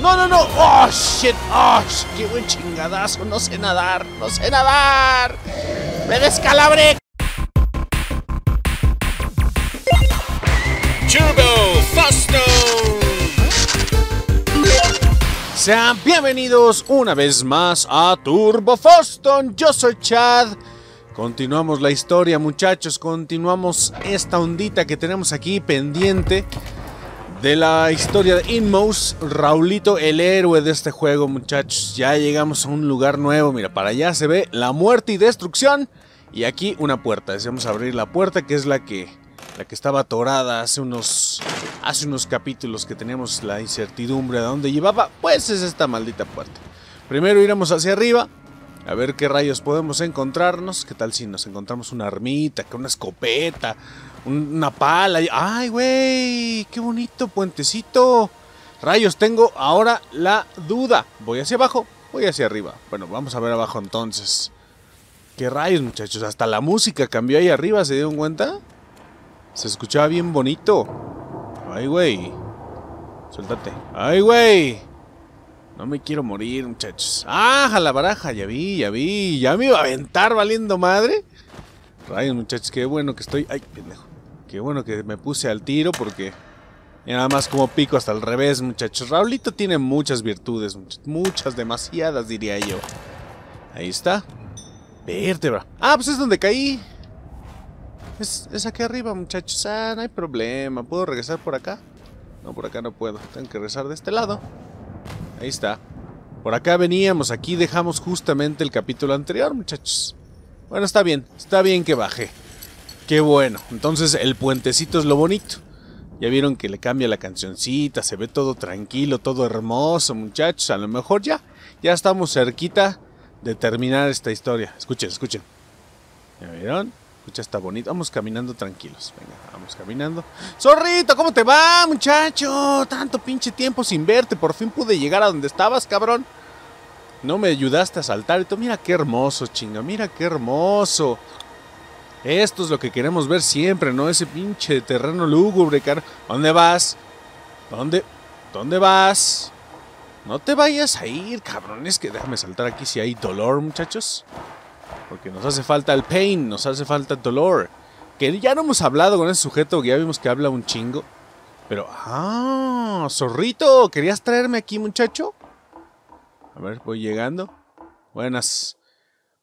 No, no, no. Oh, shit. Oh, qué buen chingadazo. No sé nadar. No sé nadar. Me descalabré. Turbo Fasto. Sean bienvenidos una vez más a Turbo Foston. Yo soy Chad. Continuamos la historia, muchachos. Continuamos esta ondita que tenemos aquí pendiente de la historia de Inmost. Raulito, el héroe de este juego, muchachos. Ya llegamos a un lugar nuevo. Mira, para allá se ve la muerte y destrucción. Y aquí una puerta. Deseamos abrir la puerta, que es la que, la que estaba atorada hace unos, hace unos capítulos que teníamos la incertidumbre de dónde llevaba. Pues es esta maldita puerta. Primero iremos hacia arriba. A ver qué rayos podemos encontrarnos. ¿Qué tal si nos encontramos una armita, que una escopeta, una pala? ¡Ay, güey! ¡Qué bonito puentecito! Rayos, tengo ahora la duda. ¿Voy hacia abajo? Voy hacia arriba. Bueno, vamos a ver abajo entonces. ¿Qué rayos, muchachos? Hasta la música cambió ahí arriba, ¿se dieron cuenta? Se escuchaba bien bonito. ¡Ay, güey! Suéltate. ¡Ay, güey! No me quiero morir, muchachos. ¡Ah, la baraja! Ya vi, ya vi. Ya me iba a aventar valiendo madre. Rayos, muchachos, qué bueno que estoy. ¡Ay, pendejo! Qué bueno que me puse al tiro porque. Nada más como pico hasta al revés, muchachos. Raulito tiene muchas virtudes, muchachos. Muchas, demasiadas, diría yo. Ahí está. Vértebra. Ah, pues es donde caí. Es, es aquí arriba, muchachos. Ah, no hay problema. ¿Puedo regresar por acá? No, por acá no puedo. Tengo que regresar de este lado. Ahí está. Por acá veníamos, aquí dejamos justamente el capítulo anterior, muchachos. Bueno, está bien, está bien que bajé. Qué bueno. Entonces el puentecito es lo bonito. Ya vieron que le cambia la cancioncita, se ve todo tranquilo, todo hermoso, muchachos. A lo mejor ya, ya estamos cerquita de terminar esta historia. Escuchen, escuchen. ¿Ya vieron? Escucha, está bonito. Vamos caminando tranquilos. Venga, vamos caminando. Zorrito, ¿cómo te va, muchacho? Tanto pinche tiempo sin verte. Por fin pude llegar a donde estabas, cabrón. No me ayudaste a saltar. Y tú, mira qué hermoso, chinga. Mira qué hermoso. Esto es lo que queremos ver siempre, ¿no? Ese pinche terreno lúgubre, cara. ¿Dónde vas? ¿Dónde? ¿Dónde vas? No te vayas a ir, cabrón. Es que déjame saltar aquí si hay dolor, muchachos. Porque nos hace falta el pain, nos hace falta el dolor. Que ya no hemos hablado con ese sujeto, que ya vimos que habla un chingo. Pero, ah, zorrito, ¿querías traerme aquí, muchacho? A ver, voy llegando. Buenas.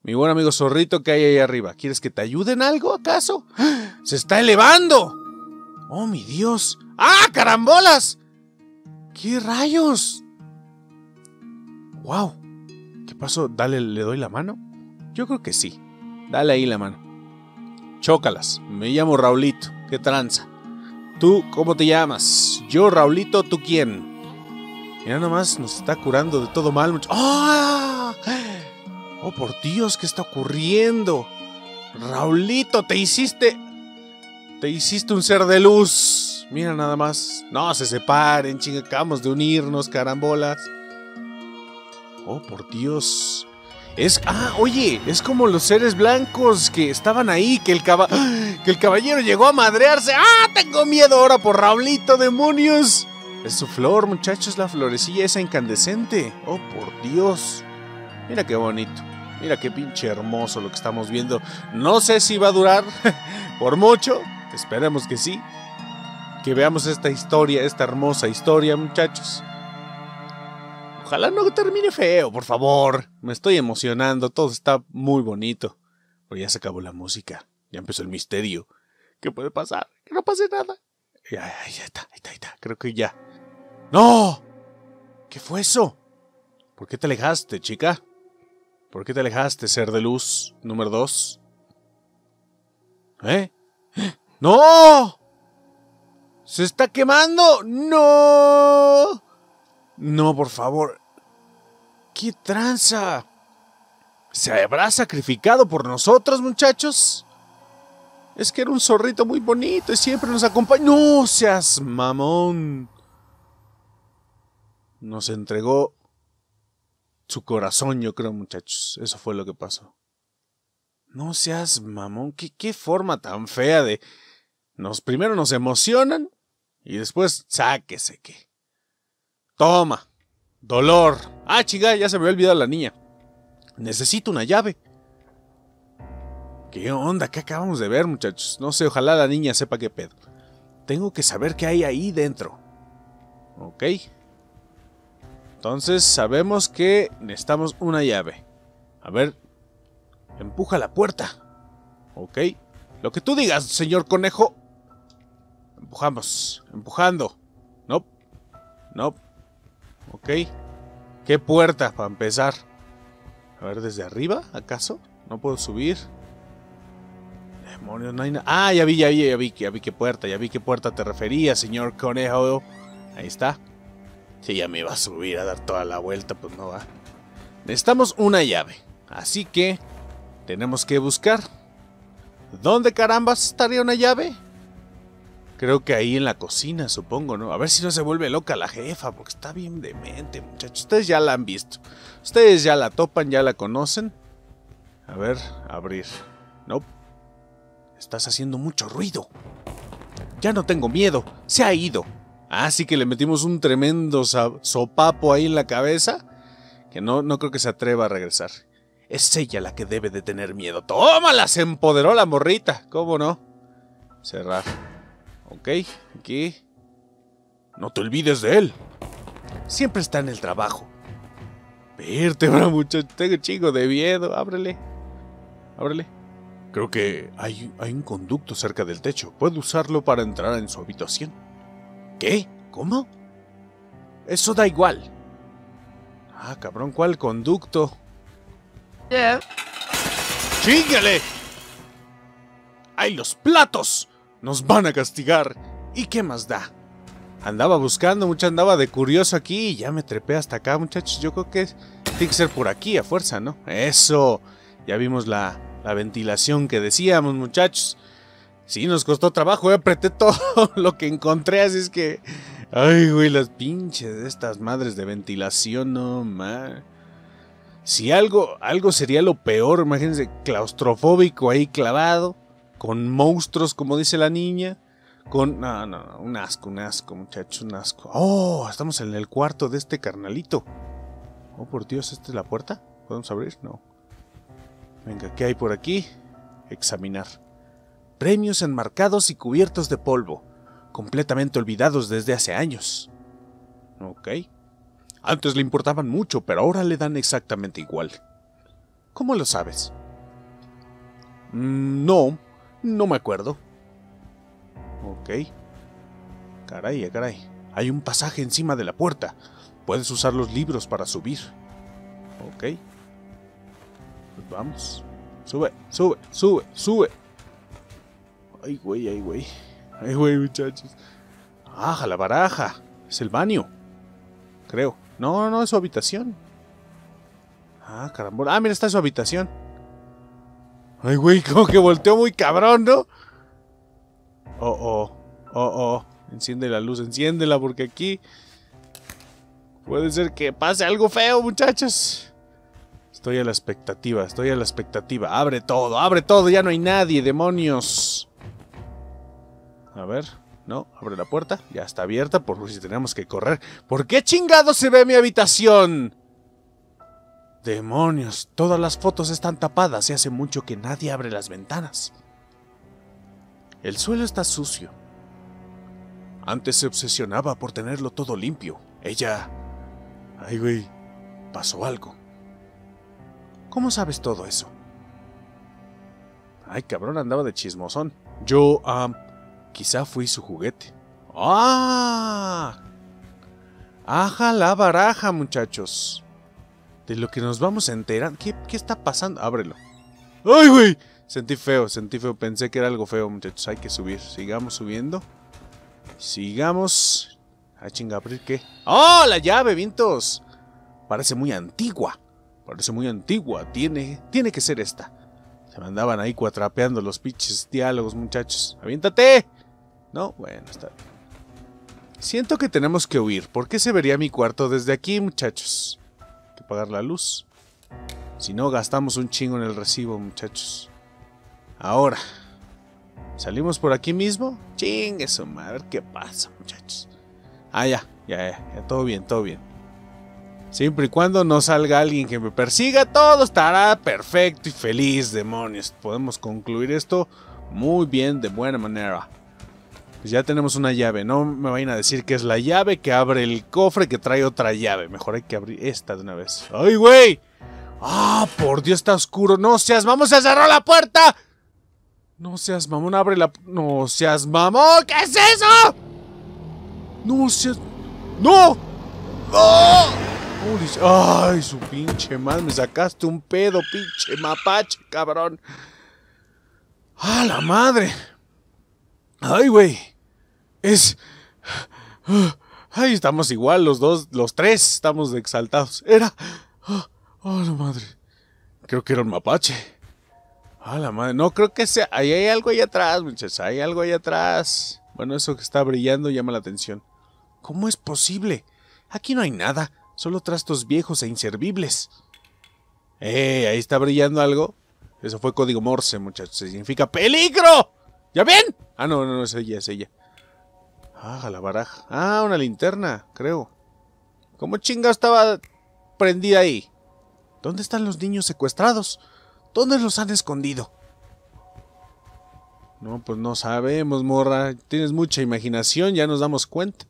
Mi buen amigo zorrito que hay ahí arriba. ¿Quieres que te ayude en algo, acaso? ¡Ah! ¡Se está elevando! ¡Oh, mi Dios! ¡Ah, carambolas! ¿Qué rayos? ¡Wow! ¿Qué pasó? ¿Dale, le doy la mano? Yo creo que sí. Dale ahí la mano. Chócalas. Me llamo Raulito. ¿Qué tranza? ¿Tú cómo te llamas? Yo, Raulito, ¿tú quién? Mira nomás, nos está curando de todo mal. ¡Ah! ¡Oh, por Dios! ¿Qué está ocurriendo? Raulito, te hiciste... Te hiciste un ser de luz. Mira nada más. No se separen, chinga. Acabamos de unirnos, carambolas. Oh, por Dios. Es. Ah, oye, es como los seres blancos que estaban ahí, que el, caba- que el caballero llegó a madrearse. ¡Ah! Tengo miedo ahora por Raulito, demonios. Es su flor, muchachos, la florecilla esa incandescente. Oh, por Dios. Mira qué bonito. Mira qué pinche hermoso lo que estamos viendo. No sé si va a durar por mucho. Esperemos que sí. Que veamos esta historia, esta hermosa historia, muchachos. Ojalá no termine feo, por favor. Me estoy emocionando, todo está muy bonito. Pero ya se acabó la música, ya empezó el misterio. ¿Qué puede pasar? Que no pase nada. Ya, ya, ya está, ahí está, ahí está. Creo que ya. ¡No! ¿Qué fue eso? ¿Por qué te alejaste, chica? ¿Por qué te alejaste, ser de luz número dos? ¿Eh? ¡No! ¡Se está quemando! ¡No! No, por favor. ¿Qué tranza? ¿Se habrá sacrificado por nosotros, muchachos? Es que era un zorrito muy bonito y siempre nos acompaña. ¡No seas mamón! Nos entregó su corazón, yo creo, muchachos. Eso fue lo que pasó. No seas mamón. ¿Qué, qué forma tan fea de... Nos, primero nos emocionan y después sáquese que... Toma. Dolor. Ah, chica, ya se me había olvidado la niña. Necesito una llave. ¿Qué onda? ¿Qué acabamos de ver, muchachos? No sé, ojalá la niña sepa qué pedo. Tengo que saber qué hay ahí dentro. Ok. Entonces sabemos que necesitamos una llave. A ver. Empuja la puerta. Ok. Lo que tú digas, señor conejo. Empujamos. Empujando. No. No. Ok. ¿Qué puerta para empezar? A ver, desde arriba, ¿acaso? No puedo subir. Demonios, no hay nada. Ah, ya vi, ya vi, ya vi, ya vi qué puerta, ya vi qué puerta te refería, señor conejo. Ahí está. Si ya me iba a subir a dar toda la vuelta, pues no va. Necesitamos una llave. Así que tenemos que buscar. ¿Dónde carambas estaría una llave? Creo que ahí en la cocina, supongo, ¿no? A ver si no se vuelve loca la jefa, porque está bien demente, muchachos. Ustedes ya la han visto. Ustedes ya la topan, ya la conocen. A ver, abrir. No. Estás haciendo mucho ruido. Ya no tengo miedo. Se ha ido. Así que le metimos un tremendo sopapo ahí en la cabeza. Que no, no creo que se atreva a regresar. Es ella la que debe de tener miedo. ¡Tómala! Se empoderó la morrita. ¿Cómo no? Cerrar. Ok, aquí. No te olvides de él. Siempre está en el trabajo. Vértebra, muchacho. Tengo chico de miedo. Ábrele. Ábrele. Creo que hay, hay un conducto cerca del techo. Puedo usarlo para entrar en su habitación. ¿Qué? ¿Cómo? Eso da igual. Ah, cabrón, ¿cuál conducto? Yeah. ¡Chíngale! ¡Ay, los platos! Nos van a castigar. ¿Y qué más da? Andaba buscando, mucha andaba de curioso aquí y ya me trepé hasta acá, muchachos. Yo creo que tiene que ser por aquí a fuerza, ¿no? Eso. Ya vimos la, la ventilación que decíamos, muchachos. Sí, nos costó trabajo, eh, apreté todo lo que encontré, así es que... Ay, güey, las pinches de estas madres de ventilación, no, man. Si algo, algo sería lo peor, imagínense, claustrofóbico ahí clavado con monstruos, como dice la niña. Con. No, no, no, un asco, un asco, muchachos, un asco. Oh, estamos en el cuarto de este carnalito. Oh, por Dios, ¿esta es la puerta? ¿Podemos abrir? No. Venga, ¿qué hay por aquí? Examinar. Premios enmarcados y cubiertos de polvo, completamente olvidados desde hace años. Ok. Antes le importaban mucho, pero ahora le dan exactamente igual. ¿Cómo lo sabes? Mm, no, no me acuerdo. Ok. Caray, eh, caray. Hay un pasaje encima de la puerta. Puedes usar los libros para subir. Ok. Pues vamos. Sube, sube, sube, sube. Ay, güey, ay, güey. Ay, güey, muchachos. ¡Ah, la baraja! Es el baño. Creo. No, no, es su habitación. Ah, caramba. Ah, mira, está su habitación. Ay, güey, como que volteó muy cabrón, ¿no? Oh, oh, oh, oh. Enciende la luz, enciéndela porque aquí puede ser que pase algo feo, muchachos. Estoy a la expectativa, estoy a la expectativa. Abre todo, abre todo, ya no hay nadie, demonios. A ver, no, abre la puerta, ya está abierta, por si tenemos que correr. ¿Por qué chingado se ve mi habitación? Demonios, todas las fotos están tapadas y hace mucho que nadie abre las ventanas. El suelo está sucio. Antes se obsesionaba por tenerlo todo limpio. Ella... Ay, güey, pasó algo. ¿Cómo sabes todo eso? Ay, cabrón, andaba de chismosón. Yo, ah, quizá fui su juguete. ¡Ah! ¡Aja la baraja, muchachos! de lo que nos vamos a enterar. ¿Qué, está pasando? Ábrelo. ¡Ay, güey! Sentí feo, sentí feo. Pensé que era algo feo, muchachos. Hay que subir. Sigamos subiendo. Sigamos. Ah, chinga, ¿abrir qué? ¡Oh, la llave, Vintos! Parece muy antigua. Parece muy antigua. Tiene, tiene que ser esta. Se me andaban ahí cuatrapeando los pinches diálogos, muchachos. ¡Aviéntate! No, bueno, está bien. Siento que tenemos que huir. ¿Por qué se vería mi cuarto desde aquí, muchachos? pagar la luz. Si no, gastamos un chingo en el recibo, muchachos. Ahora, ¿salimos por aquí mismo? Chingue su madre, ¿qué pasa, muchachos? Ah, ya, ya, ya, todo bien, todo bien. Siempre y cuando no salga alguien que me persiga, todo estará perfecto y feliz, demonios. Podemos concluir esto muy bien, de buena manera. Pues ya tenemos una llave. No me vayan a decir que es la llave que abre el cofre que trae otra llave. Mejor hay que abrir esta de una vez. ¡Ay, güey! ¡Ah, por Dios, está oscuro! ¡No seas vamos a cerrar la puerta! No seas mamón, abre la... No seas mamón, ¿qué es eso? No seas... ¡No! ¡No! ¡Ay, su pinche madre! Me sacaste un pedo, pinche mapache, cabrón. ¡Ah, la madre! ¡Ay, güey! Es... Ay, estamos igual, los dos, los tres estamos exaltados. Era... Oh, la madre. Creo que era un mapache. Ah, la madre. No, creo que sea... Ahí hay algo ahí atrás, muchachos. Hay algo ahí atrás. Bueno, eso que está brillando llama la atención. ¿Cómo es posible? Aquí no hay nada. Solo trastos viejos e inservibles. ¡Eh! Ahí está brillando algo. Eso fue código Morse, muchachos. Significa peligro. ¿Ya ven? Ah, no, no, no, es ella, es ella. Ah, la baraja. Ah, una linterna, creo. ¿Cómo chinga estaba prendida ahí? ¿Dónde están los niños secuestrados? ¿Dónde los han escondido? No, pues no sabemos, morra. Tienes mucha imaginación, ya nos damos cuenta.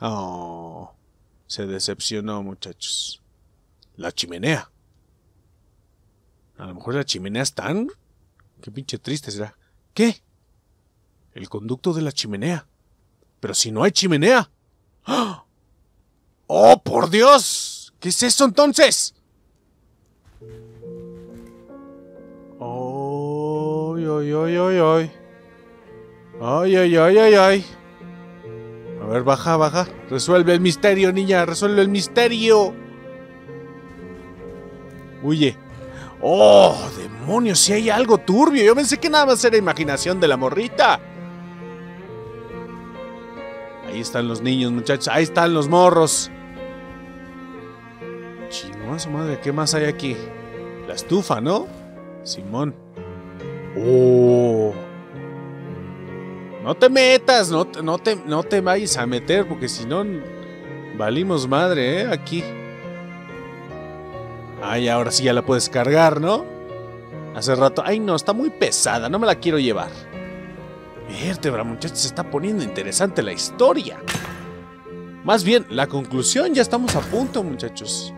Oh, se decepcionó, muchachos. La chimenea. A lo mejor la chimenea es tan... Qué pinche triste será. ¿Qué? El conducto de la chimenea. Pero si no hay chimenea. ¡Oh, por Dios! ¿Qué es eso entonces? ¡Ay, ay, ay, ay, ay! ¡Ay, ay, ay, ay, ay! A ver, baja, baja. Resuelve el misterio, niña. Resuelve el misterio. Huye. ¡Oh, demonios! Si hay algo turbio. Yo pensé que nada más era imaginación de la morrita. Ahí están los niños, muchachos. Ahí están los morros. Chingón, su madre. ¿Qué más hay aquí? La estufa, ¿no? Simón. ¡Oh! No te metas, no, no, te, no te vayas a meter, porque si no, valimos madre, ¿eh? Aquí. Ay, ahora sí ya la puedes cargar, ¿no? Hace rato. Ay, no, está muy pesada, no me la quiero llevar. Vértebra, muchachos, se está poniendo interesante la historia. Más bien, la conclusión, ya estamos a punto, muchachos.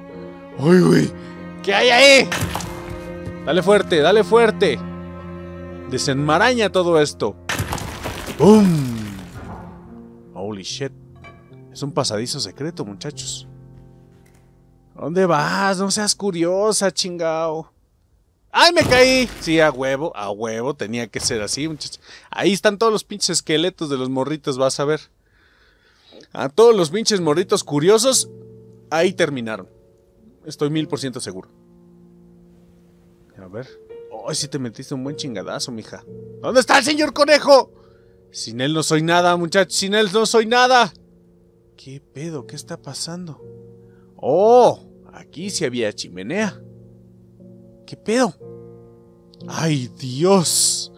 ¡Uy, uy! ¿Qué hay ahí? Dale fuerte, dale fuerte. Desenmaraña todo esto. ¡Bum! Holy shit. Es un pasadizo secreto, muchachos. ¿Dónde vas? No seas curiosa, chingao. ¡Ay, me caí! Sí, a huevo, a huevo, tenía que ser así, muchachos. Ahí están todos los pinches esqueletos de los morritos, vas a ver. A todos los pinches morritos curiosos, ahí terminaron. Estoy mil por ciento seguro. A ver. Ay, sí te metiste un buen chingadazo, mija. ¿Dónde está el señor conejo? Sin él no soy nada, muchachos. Sin él no soy nada. ¿Qué pedo? ¿Qué está pasando? Oh, aquí sí había chimenea. ¿Qué pedo? ¡Ay, Dios!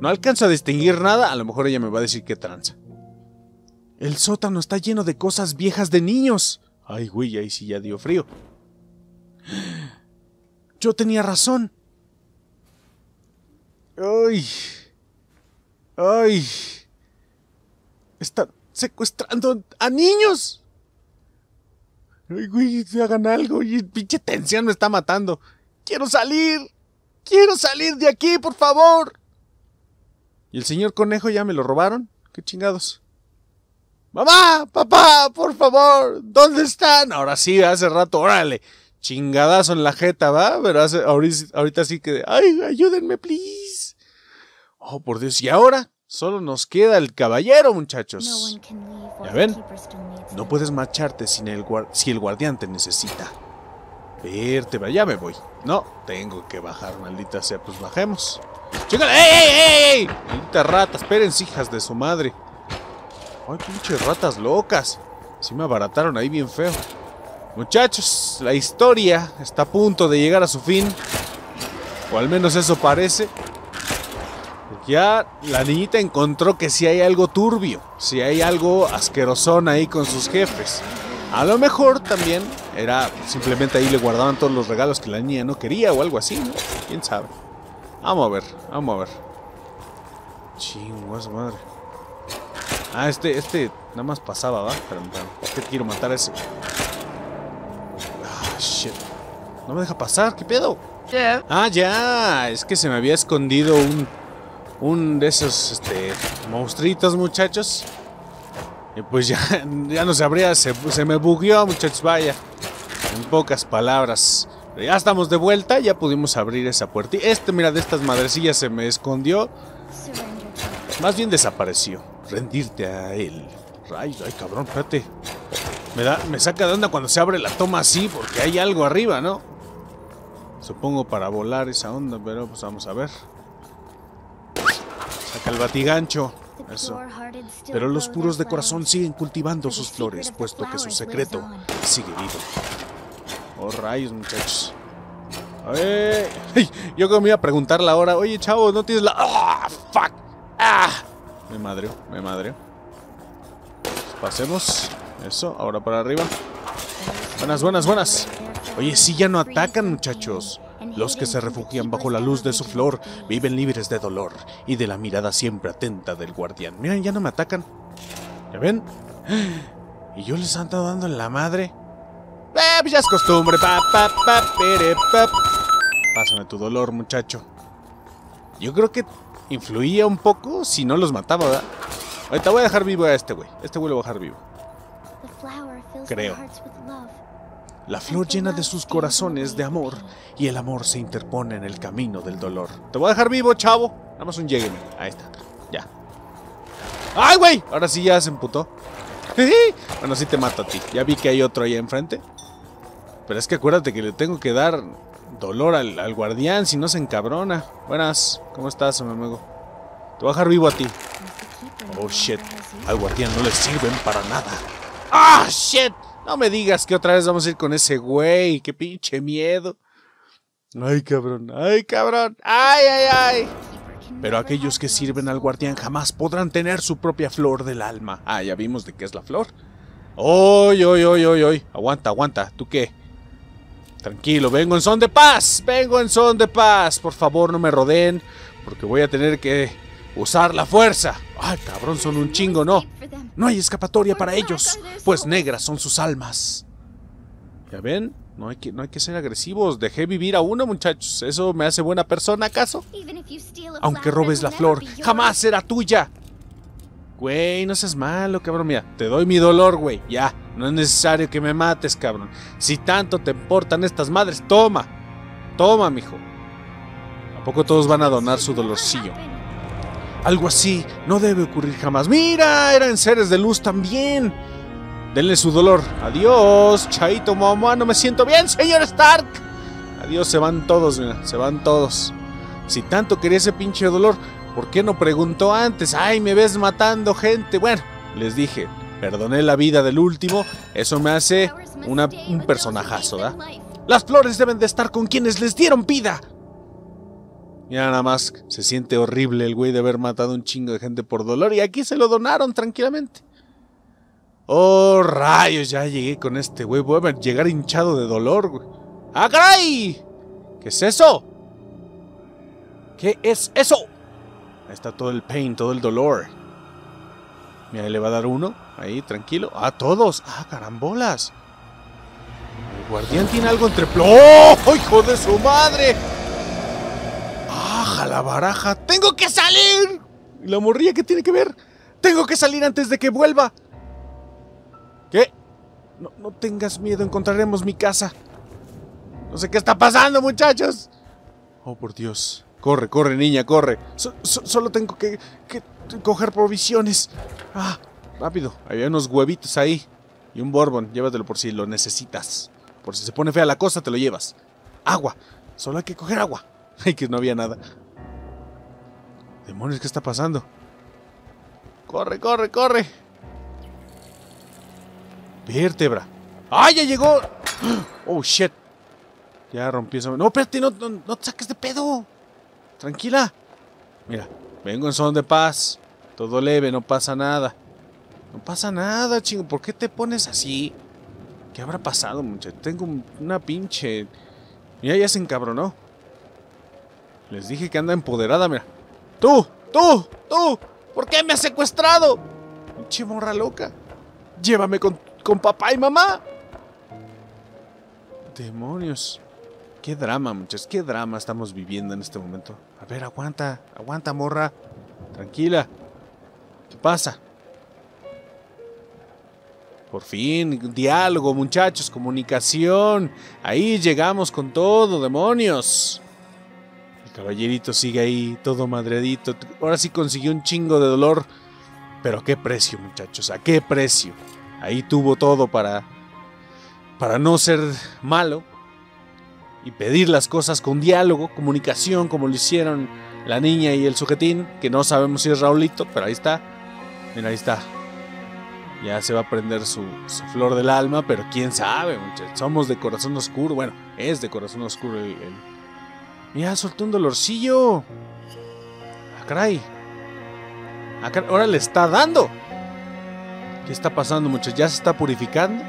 No alcanzo a distinguir nada. A lo mejor ella me va a decir qué tranza. El sótano está lleno de cosas viejas de niños. Ay, güey, ahí sí ya dio frío. Yo tenía razón. Ay. Ay. Están secuestrando a niños. Ay, güey, hagan algo. Y pinche tensión me está matando. Quiero salir. Quiero salir de aquí, por favor. ¿Y el señor conejo ya me lo robaron? ¿Qué chingados? Mamá, papá, por favor, ¿dónde están? Ahora sí, hace rato, órale. Chingadazo en la jeta, ¿va? Pero hace, ahorita, ahorita sí que... ¡Ay, ayúdenme, please! Oh, por Dios, ¿y ahora? Solo nos queda el caballero, muchachos. ¿Ya ven? No puedes marcharte sin el si el guardián te necesita. Vértebra, ya me voy. No, tengo que bajar, maldita sea. Pues bajemos. ¡Chíngale! ¡Ey, ey, ey! ey! Maldita rata, esperen, hijas de su madre. Ay, pinches ratas locas. Sí me abarataron ahí bien feo. Muchachos, la historia está a punto de llegar a su fin. O al menos eso parece. Ya la niñita encontró que si hay algo turbio. Si hay algo asquerosón ahí con sus jefes. A lo mejor también era simplemente ahí le guardaban todos los regalos que la niña no quería o algo así, ¿no? ¿Quién sabe? Vamos a ver, vamos a ver. Chinguas madre. Ah, este, este nada más pasaba, ¿va? Espérame. Es que quiero matar a ese. Ah, shit. No me deja pasar, ¿qué pedo? Ah, ya. Es que se me había escondido un. Un de esos, este. Monstruitos, muchachos. Y pues ya, ya no se abría, se, se me bugueó, muchachos, vaya. En pocas palabras. Pero ya estamos de vuelta, ya pudimos abrir esa puerta. Este, mira, de estas madrecillas se me escondió. Más bien desapareció. Rendirte a él. Ay, ay, cabrón, espérate. Me, da, me saca de onda cuando se abre la toma así, porque hay algo arriba, ¿no? Supongo para volar esa onda, pero pues vamos a ver. Saca el batigancho. Eso. Pero los puros de corazón siguen cultivando sus flores, puesto que su secreto sigue vivo. Oh, rayos, muchachos. A ver. Ay, yo que me iba a preguntar la hora. Oye, chavo, ¿no tienes la...? ¡Ah! ¡Fuck! ¡Ah! Me madreo, me madreo. Pasemos. Eso, ahora para arriba. Buenas, buenas, buenas. Oye, sí, ya no atacan, muchachos. Los que se refugian bajo la luz de su flor viven libres de dolor y de la mirada siempre atenta del guardián. Miren, ya no me atacan. ¿Ya ven? Y yo les ando dando en la madre. Eh, pues ya es costumbre. Pa, pa, pa, pere, pa. Pásame tu dolor, muchacho. Yo creo que influía un poco si no los mataba, ¿verdad? Ahorita voy a dejar vivo a este güey. Este güey lo voy a dejar vivo. Creo. La flor llena de sus corazones de amor y el amor se interpone en el camino del dolor. Te voy a dejar vivo, chavo. Nada más un llegueme. Ahí está. Ya. ¡Ay, güey! Ahora sí ya se emputó. bueno, sí te mato a ti. Ya vi que hay otro ahí enfrente. Pero es que acuérdate que le tengo que dar dolor al, al guardián si no se encabrona. Buenas. ¿Cómo estás, amigo? Te voy a dejar vivo a ti. Oh, shit. Al guardián no le sirven para nada. ¡Ah, shit! No me digas que otra vez vamos a ir con ese güey. Qué pinche miedo. Ay, cabrón. Ay, cabrón. Ay, ay, ay. Pero aquellos que sirven al guardián jamás podrán tener su propia flor del alma. Ah, ya vimos de qué es la flor. ¡Oy, oy, oy, oy, oy! Aguanta, aguanta. ¿Tú qué? Tranquilo, vengo en son de paz. Vengo en son de paz. Por favor, no me rodeen. Porque voy a tener que usar la fuerza. Ay, cabrón, son un chingo, ¿no? No hay escapatoria para ellos, pues negras son sus almas. ¿Ya ven? No hay que, no hay que ser agresivos. Dejé vivir a uno, muchachos. ¿Eso me hace buena persona, acaso? Aunque robes la flor, jamás será tuya. Güey, no seas malo, cabrón. Mira, te doy mi dolor, güey. Ya, no es necesario que me mates, cabrón. Si tanto te importan estas madres, toma. Toma, mijo. ¿A poco todos van a donar su dolorcillo? Algo así no debe ocurrir jamás. ¡Mira! Eran seres de luz también. Denle su dolor. Adiós, Chaito mamá. No me siento bien, señor Stark. Adiós, se van todos, mira. Se van todos. Si tanto quería ese pinche dolor, ¿por qué no preguntó antes? ¡Ay, me ves matando gente! Bueno, les dije, perdoné la vida del último. Eso me hace un personajazo, ¿da? Las flores deben de estar con quienes les dieron vida. Ya nada más se siente horrible el güey de haber matado un chingo de gente por dolor y aquí se lo donaron tranquilamente. Oh, rayos, ya llegué con este güey. Voy a llegar hinchado de dolor, güey. ¡Ah, caray! ¿Qué es eso? ¿Qué es eso? Ahí está todo el pain, todo el dolor. Mira, le va a dar uno. Ahí, tranquilo. ¡Ah, todos! ¡Ah, carambolas! El guardián tiene algo entre... ¡Oh, hijo de su madre! ¡Baja la baraja! ¡Tengo que salir! ¿Y la morría qué tiene que ver? ¡Tengo que salir antes de que vuelva! ¿Qué? No, no tengas miedo, encontraremos mi casa. No sé qué está pasando, muchachos. Oh, por Dios. Corre, corre, niña, corre. So, so, solo tengo que, que, coger provisiones. Ah, rápido. Había unos huevitos ahí. Y un bourbon. Llévatelo por si lo necesitas. Por si se pone fea la cosa, te lo llevas. Agua. Solo hay que coger agua. Ay, que no había nada. Demonios, ¿qué está pasando? Corre, corre, corre. Vértebra. ¡Ay, ya llegó! Oh, shit. Ya rompí eso. No, espérate, no, no, no te saques de pedo. Tranquila. Mira, vengo en son de paz. Todo leve, no pasa nada. No pasa nada, chingo. ¿Por qué te pones así? ¿Qué habrá pasado, muchachos? Tengo una pinche... Mira, ya se encabronó. Les dije que anda empoderada, mira. ¡Tú! ¡Tú! ¡Tú! ¿Por qué me has secuestrado? Pinche morra loca. Llévame con, con papá y mamá. Demonios. Qué drama, muchachos. Qué drama estamos viviendo en este momento. A ver, aguanta. Aguanta, morra. Tranquila. ¿Qué pasa? Por fin, diálogo, muchachos, comunicación. Ahí llegamos con todo, demonios. Caballerito sigue ahí, todo madredito. Ahora sí consiguió un chingo de dolor. Pero a qué precio, muchachos, a qué precio. Ahí tuvo todo para para no ser malo y pedir las cosas con diálogo, comunicación, como lo hicieron la niña y el sujetín, que no sabemos si es Raulito, pero ahí está. Mira, ahí está. Ya se va a prender su, flor del alma, pero quién sabe, muchachos. Somos de corazón oscuro. Bueno, es de corazón oscuro el. Mira, soltó un dolorcillo. Ah. Ah, ahora le está dando. ¿Qué está pasando, muchachos? ¿Ya se está purificando?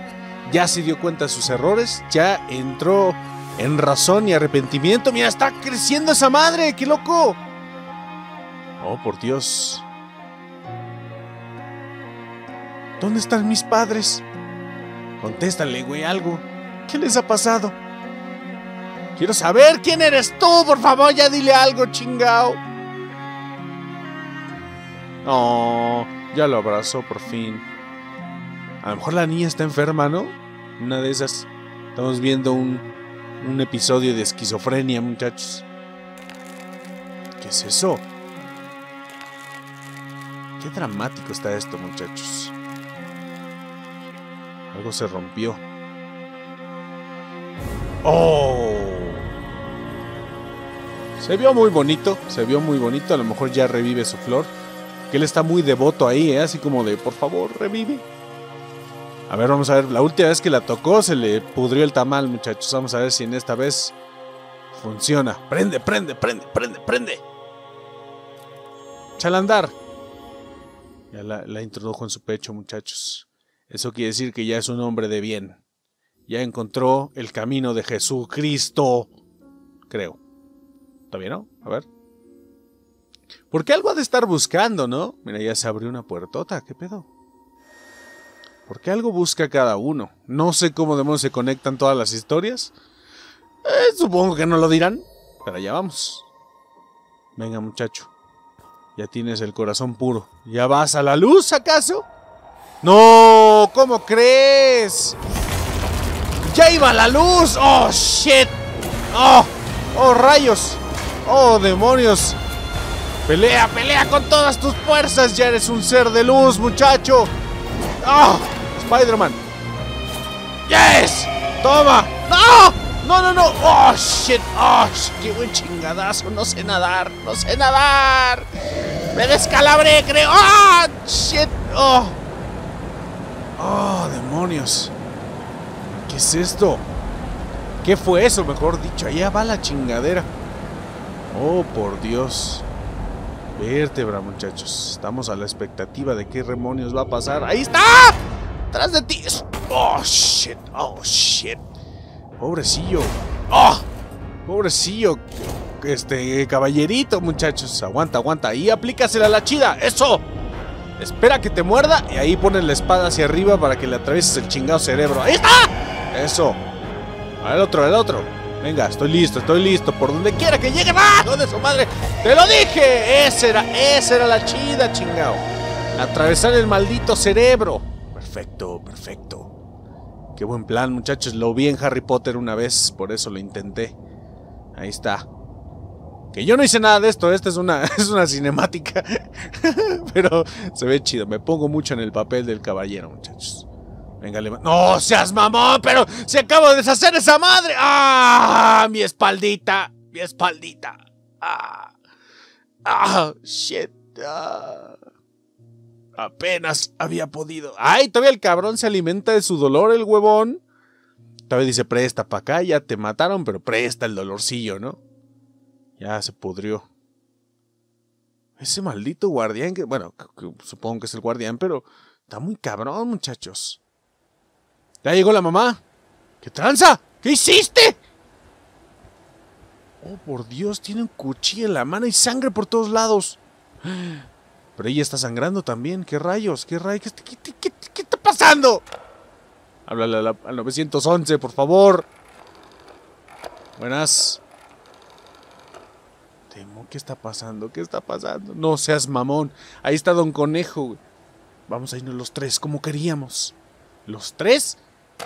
¿Ya se dio cuenta de sus errores? ¿Ya entró en razón y arrepentimiento? Mira, está creciendo esa madre. ¡Qué loco! Oh, por Dios. ¿Dónde están mis padres? Contéstale, güey, algo. ¿Qué les ha pasado? Quiero saber quién eres tú, por favor, ya dile algo, chingao. Oh, ya lo abrazó por fin. A lo mejor la niña está enferma, ¿no? Una de esas. Estamos viendo un, un episodio de esquizofrenia, muchachos. ¿Qué es eso? Qué dramático está esto, muchachos. Algo se rompió. ¡Oh! Se vio muy bonito, se vio muy bonito. A lo mejor ya revive su flor. Que él está muy devoto ahí, ¿eh? así como de, por favor, revive. A ver, vamos a ver. La última vez que la tocó se le pudrió el tamal, muchachos. Vamos a ver si en esta vez funciona. Prende, prende, prende, prende, prende. Chalandar. Ya la, la introdujo en su pecho, muchachos. Eso quiere decir que ya es un hombre de bien. Ya encontró el camino de Jesucristo. Creo. ¿Todavía no? A ver. Porque algo ha de estar buscando, ¿no? Mira, ya se abrió una puertota. ¿Qué pedo? Porque algo busca cada uno. No sé cómo demonios se conectan todas las historias. Eh, supongo que no lo dirán. Pero allá vamos. Venga, muchacho. Ya tienes el corazón puro. ¿Ya vas a la luz, acaso? No, ¿cómo crees? Ya iba la luz. Oh, shit. Oh, oh, rayos. Oh, demonios. Pelea, pelea con todas tus fuerzas. Ya eres un ser de luz, muchacho. Oh, Spider-Man. Yes. Toma. No. No, no, no. Oh, shit. Oh, qué buen chingadazo. No sé nadar. No sé nadar. Me descalabré, creo. Oh, shit. Oh. ¡Oh, demonios! ¿Qué es esto? ¿Qué fue eso, mejor dicho? Allá va la chingadera. Oh, por Dios. Vértebra, muchachos. Estamos a la expectativa de qué demonios va a pasar. ¡Ahí está! ¡Tras de ti! ¡Oh, shit! ¡Oh, shit! Pobrecillo. ¡Oh! Pobrecillo. Este, caballerito, muchachos. Aguanta, aguanta. Y aplícasela a la chida. ¡Eso! Espera que te muerda y ahí pones la espada hacia arriba para que le atravieses el chingado cerebro. ¡Ahí está! Eso. El otro, el otro. Venga, estoy listo, estoy listo. Por donde quiera que llegue. ¡Ah! de su madre! ¡Te lo dije! Esa era, esa era la chida, chingado. Atravesar el maldito cerebro. Perfecto, perfecto. Qué buen plan, muchachos. Lo vi en Harry Potter una vez, por eso lo intenté. Ahí está. Que yo no hice nada de esto, esta es una, es una cinemática. Pero se ve chido, me pongo mucho en el papel del caballero, muchachos. Venga, ¡No seas mamón! ¡Pero se acabo de deshacer esa madre! ¡Ah! Mi espaldita, mi espaldita. ¡Ah! ¡Ah! ¡Shit! Ah. Apenas había podido. ¡Ay! Todavía el cabrón se alimenta de su dolor, el huevón. Todavía dice, presta para acá, ya te mataron, pero presta el dolorcillo, ¿no? Ya se pudrió. Ese maldito guardián que, bueno, supongo que es el guardián, pero está muy cabrón, muchachos. Ya llegó la mamá. ¿Qué tranza? ¿Qué hiciste? Oh, por Dios, tiene un cuchillo en la mano y sangre por todos lados. Pero ella está sangrando también. ¿Qué rayos? ¿Qué rayos? ¿Qué, está pasando? Háblale al 911, por favor. Buenas. Temo, ¿qué está pasando? ¿Qué está pasando? No seas mamón. Ahí está Don Conejo. Vamos a irnos los tres como queríamos. ¿Los tres?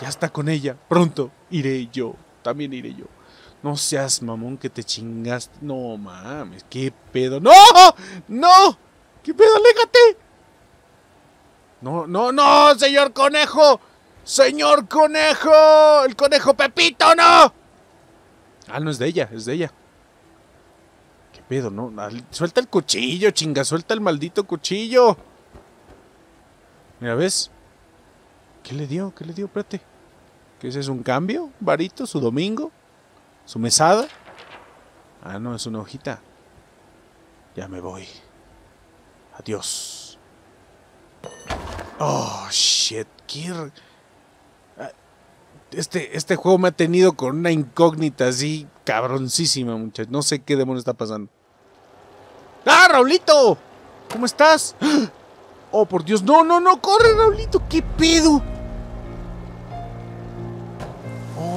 Ya está con ella. Pronto iré yo. También iré yo. No seas mamón que te chingaste. No mames, qué pedo. ¡No! ¡No! ¿Qué pedo? ¡Aléjate! No, no, no, señor conejo. Señor conejo. El conejo Pepito, no. Ah, no es de ella, es de ella. ¿Qué pedo, no? Suelta el cuchillo, chinga, suelta el maldito cuchillo. Mira, ¿ves? ¿Qué le dio? ¿Qué le dio? Espérate. ¿Qué es eso? ¿Un cambio? ¿Varito? ¿Su domingo? ¿Su mesada? Ah, no, es una hojita. Ya me voy. Adiós. Oh, shit. Ah, este, este juego me ha tenido con una incógnita así cabroncísima, muchachos. No sé qué demonio está pasando. ¡Ah, Raulito! ¿Cómo estás? Oh, por Dios. No, no, no. Corre, Raulito. ¿Qué pedo?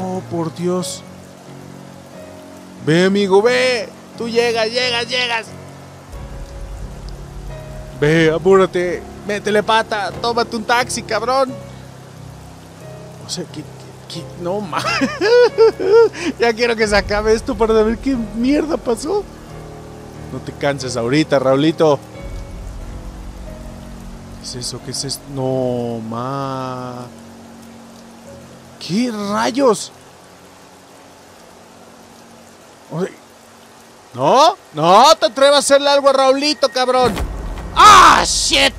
Oh, por Dios. Ve, amigo, ve. Tú llegas, llegas, llegas. Ve, apúrate. Métele pata. Tómate un taxi, cabrón. O sea, que... no más. ya quiero que se acabe esto para ver qué mierda pasó. No te canses ahorita, Raulito. ¿Qué es eso? ¿Qué es esto? No, ma. ¿Qué rayos? No, no te atrevas a hacerle algo a Raulito, cabrón. ¡Ah, shit!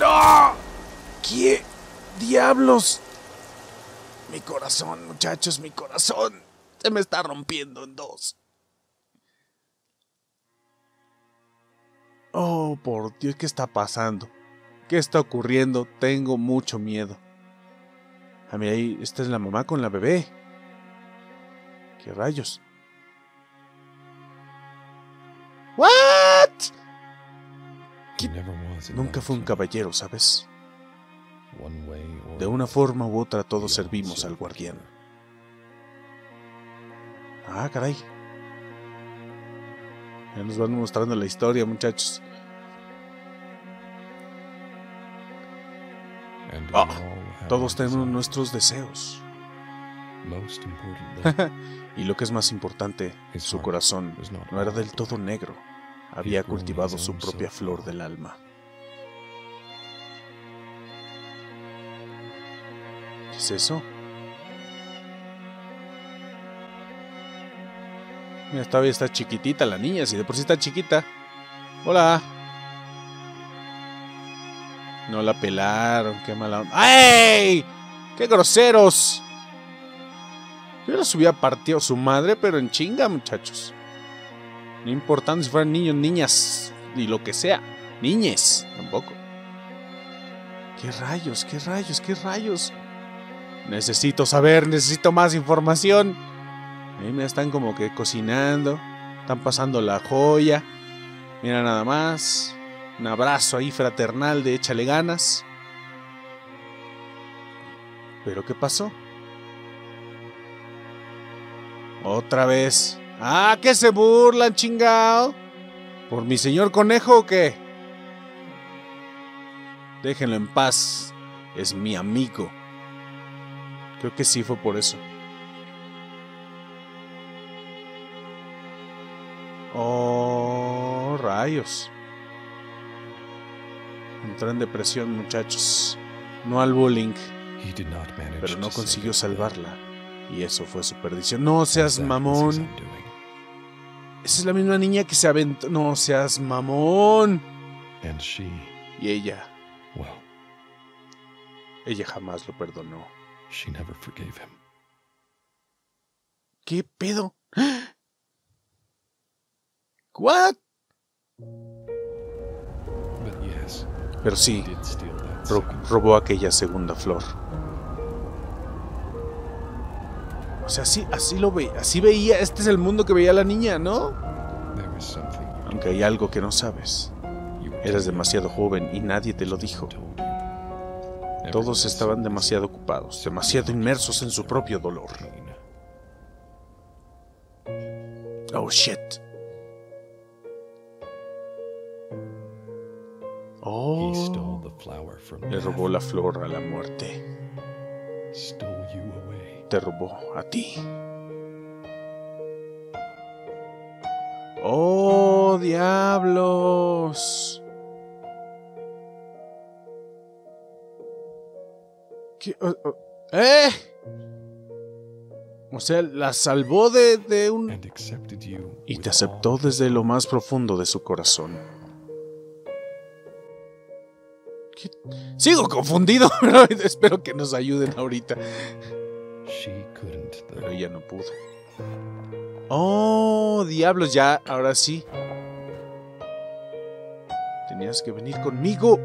¡No! ¿Qué diablos? Mi corazón, muchachos, mi corazón se me está rompiendo en dos. Oh, por Dios, ¿qué está pasando? ¿Qué está ocurriendo? Tengo mucho miedo. A mí ahí, esta es la mamá con la bebé. ¿Qué rayos? ¿What? Nunca fue un caballero, ¿sabes? De una forma u otra todos servimos al guardián. Ah, caray. Ya nos van mostrando la historia, muchachos. Todos tenemos nuestros deseos. y lo que es más importante, su corazón no era del todo negro. Había cultivado su propia flor del alma. ¿Qué es eso? Mira, todavía está chiquitita la niña, si de por sí está chiquita. Hola. No la pelaron, qué mala onda. ¡Ay! ¡Qué groseros! Yo los hubiera partido su madre, pero en chinga, muchachos. No importando si fueran niños, niñas, ni lo que sea. Niñes, tampoco. ¿Qué rayos? ¿Qué rayos? ¿Qué rayos? Necesito saber, necesito más información. Ahí me están como que cocinando. Están pasando la joya. Mira nada más. Un abrazo ahí fraternal de échale ganas. ¿Pero qué pasó? Otra vez. Ah, que se burlan, chingao. ¿Por mi señor conejo o qué? Déjenlo en paz. Es mi amigo. Creo que sí fue por eso. Oh, rayos. Entró en depresión, muchachos. No al bullying. Pero no consiguió salvarla. Y eso fue su perdición. No seas mamón. Esa es la misma niña que se aventó. No seas mamón. Y ella. Ella jamás lo perdonó. ¿Qué pedo? ¿What? Pero sí, robó aquella segunda flor. O sea, así, así lo veía, así veía, este es el mundo que veía la niña, ¿no? Aunque hay algo que no sabes. Eras demasiado joven y nadie te lo dijo. Todos estaban demasiado ocupados, demasiado inmersos en su propio dolor. Oh shit. He stole Oh. the flower from Le robó la flor a la muerte. stole you away. Te robó a ti. Oh, diablos. ¿Qué? Oh, oh, ¡Eh! O sea, la salvó de, de un... Y te aceptó desde lo más profundo de su corazón. Sigo confundido, pero espero que nos ayuden ahorita. Pero ella no pudo. Oh, diablos, ya, ahora sí. Tenías que venir conmigo.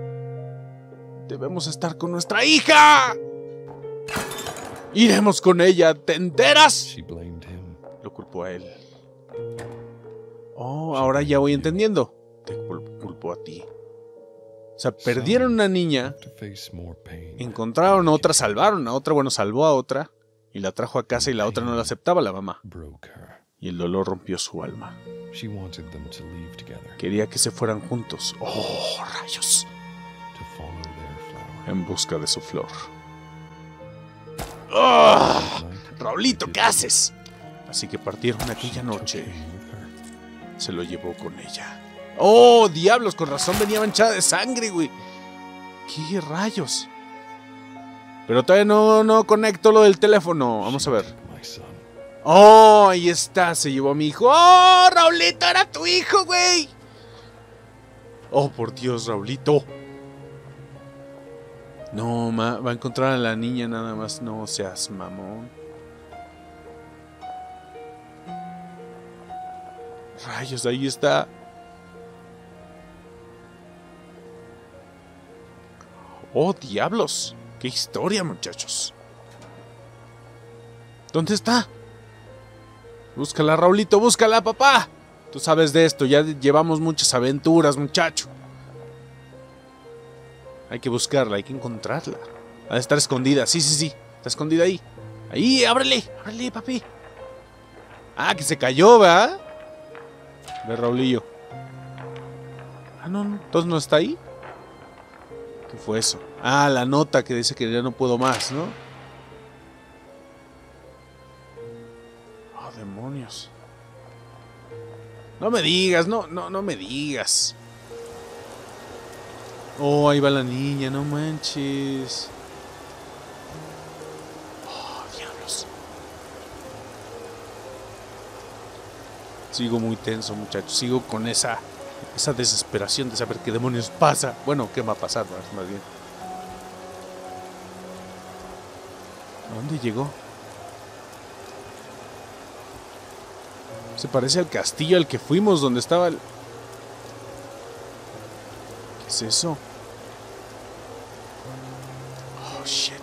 Debemos estar con nuestra hija. Iremos con ella, ¿te enteras? Lo culpó a él. Oh, ahora ya voy entendiendo. Te cul- culpó a ti. O sea, perdieron una niña, encontraron a otra, salvaron a otra, bueno, salvó a otra, y la trajo a casa y la otra no la aceptaba la mamá. Y el dolor rompió su alma. Quería que se fueran juntos. Oh, rayos. En busca de su flor. Night, Raulito, ¿qué haces? Así que partieron aquella noche. Se lo llevó con ella. ¡Oh, diablos! Con razón venía manchada de sangre, güey. ¿Qué rayos? Pero todavía no, no conecto lo del teléfono. Vamos a ver. ¡Oh, ahí está! Se llevó a mi hijo. ¡Oh, Raulito! ¡Era tu hijo, güey! ¡Oh, por Dios, Raulito! No, ma, va a encontrar a la niña nada más. No seas mamón. Rayos, ahí está. ¡Oh, diablos! ¡Qué historia, muchachos! ¿Dónde está? Búscala, Raulito, búscala, papá. Tú sabes de esto, ya llevamos muchas aventuras, muchacho. Hay que buscarla, hay que encontrarla. Ha de estar escondida, sí, sí, sí. Está escondida ahí. Ahí, ábrele, ábrele, papi. Ah, que se cayó, ¿verdad? Ve, Raulillo. Ah, no, no. Entonces no está ahí. ¿Qué fue eso? Ah, la nota que dice que ya no puedo más, ¿no? Oh, demonios. No me digas, no, no, no me digas. Oh, ahí va la niña, no manches. Oh, diablos. Sigo muy tenso, muchachos. Sigo con esa, esa desesperación de saber qué demonios pasa. Bueno, qué va a pasar, más, bien. ¿A dónde llegó? Se parece al castillo al que fuimos, donde estaba el... ¿Qué es eso? Oh, shit.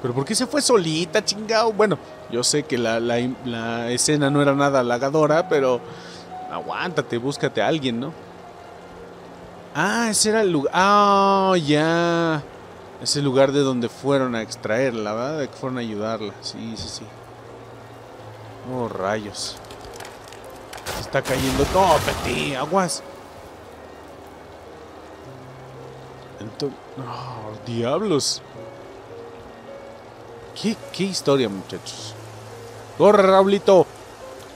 ¿Pero por qué se fue solita, chingado? Bueno, yo sé que la, la, la escena no era nada halagadora, pero... Aguántate, búscate a alguien, ¿no? Ah, ese era el lugar... Ah, ya. Ese lugar de donde fueron a extraerla, ¿verdad? De que fueron a ayudarla. Sí, sí, sí. Oh, rayos. Se está cayendo todo, Peti, aguas. Entonces, oh, diablos. ¿Qué, qué historia, muchachos. Corre, Raulito.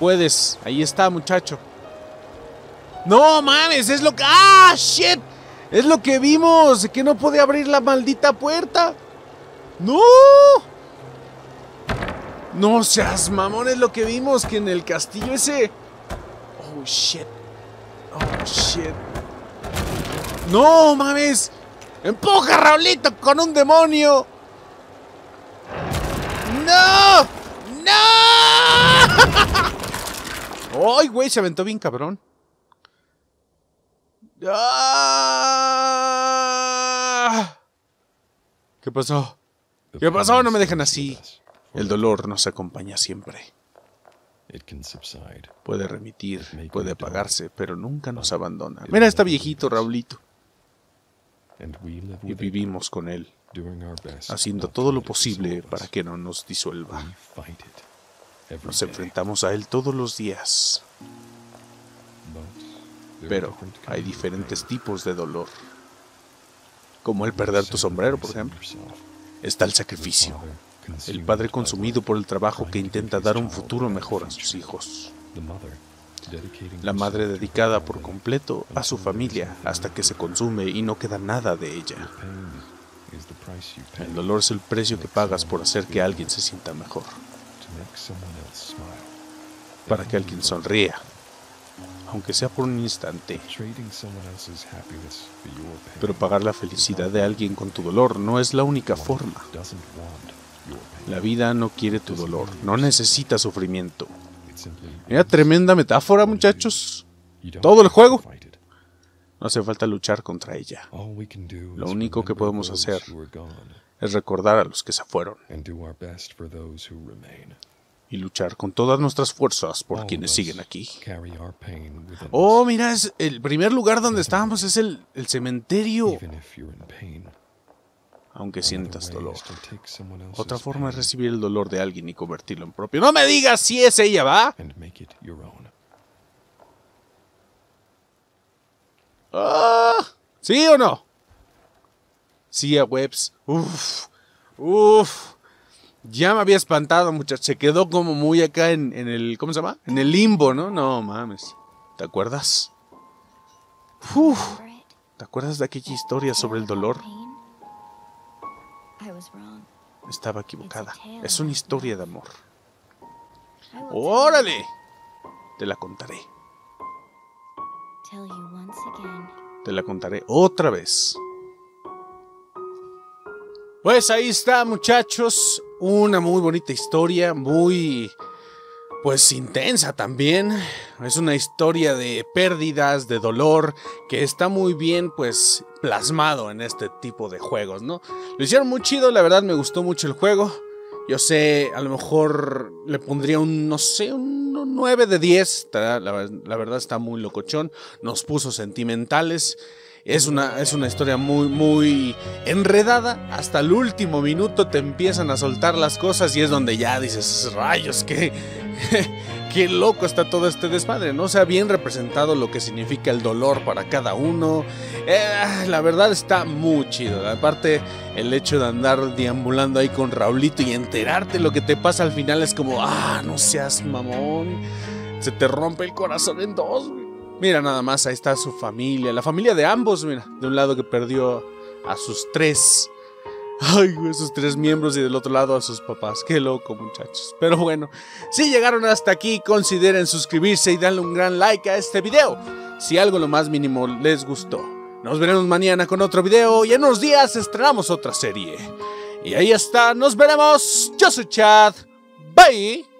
Puedes. Ahí está, muchacho. No mames, es lo que. ¡Ah, shit! Es lo que vimos. Que no puede abrir la maldita puerta. ¡No! No seas mamón, es lo que vimos. Que en el castillo ese. Oh shit. Oh shit. ¡No mames! ¡Empuja, Raulito, con un demonio! ¡No! ¡No! ¡Ay, güey! Se aventó bien cabrón. ¡Ah! ¿Qué pasó? ¿Qué pasó? No me dejan así. El dolor nos acompaña siempre. Puede remitir, puede apagarse, pero nunca nos abandona. Mira, está viejito Raulito. Y vivimos con él, haciendo todo lo posible para que no nos disuelva. Nos enfrentamos a él todos los días, pero hay diferentes tipos de dolor. Como el perder tu sombrero, por ejemplo. Está el sacrificio. El padre consumido por el trabajo que intenta dar un futuro mejor a sus hijos. La madre dedicada por completo a su familia hasta que se consume y no queda nada de ella. El dolor es el precio que pagas por hacer que alguien se sienta mejor, para que alguien sonría, aunque sea por un instante. Pero pagar la felicidad de alguien con tu dolor no es la única forma. La vida no quiere tu dolor, no necesita sufrimiento. Mira, tremenda metáfora, muchachos. todo el juego. No hace falta luchar contra ella. Lo único que podemos hacer Es recordar a los que se fueron y luchar con todas nuestras fuerzas por quienes siguen aquí. Oh, Oh, mira, es el primer lugar donde estábamos es el, el cementerio. Aunque sientas dolor. Otra forma es recibir el dolor de alguien y convertirlo en propio. No me digas si es ella, ¿va? Ah, ¿Sí o no? Sí, a Webs. Uf, uf. Ya me había espantado, muchachos. Se quedó como muy acá en, el. ¿Cómo se llama? En el limbo, ¿no? No mames. ¿Te acuerdas? Uf. ¿Te acuerdas de aquella historia sobre el dolor? Estaba equivocada. Es una historia de amor. ¡Órale! Te la contaré. Te la contaré otra vez. Pues ahí está, muchachos. Una muy bonita historia, muy pues intensa también. Es una historia de pérdidas, de dolor, que está muy bien pues plasmado en este tipo de juegos, ¿no? Lo hicieron muy chido, la verdad me gustó mucho el juego. Yo sé, a lo mejor le pondría un, no sé, un 9 de 10. La, la verdad está muy locochón. Nos puso sentimentales. Es una, es una historia muy, muy enredada. Hasta el último minuto te empiezan a soltar las cosas y es donde ya dices, rayos, qué, qué loco está todo este desmadre, ¿no? O sea, bien representado lo que significa el dolor para cada uno. Eh, la verdad está muy chido. Aparte, el hecho de andar deambulando ahí con Raulito y enterarte lo que te pasa al final es como, ah, no seas mamón. Se te rompe el corazón en dos, güey. Mira nada más, ahí está su familia, la familia de ambos, mira, de un lado que perdió a sus tres, ay, esos tres miembros y del otro lado a sus papás, qué loco muchachos. Pero bueno, si llegaron hasta aquí, consideren suscribirse y darle un gran like a este video, si algo lo más mínimo les gustó. Nos veremos mañana con otro video y en unos días estrenamos otra serie. Y ahí está, nos veremos, yo soy Chad, bye.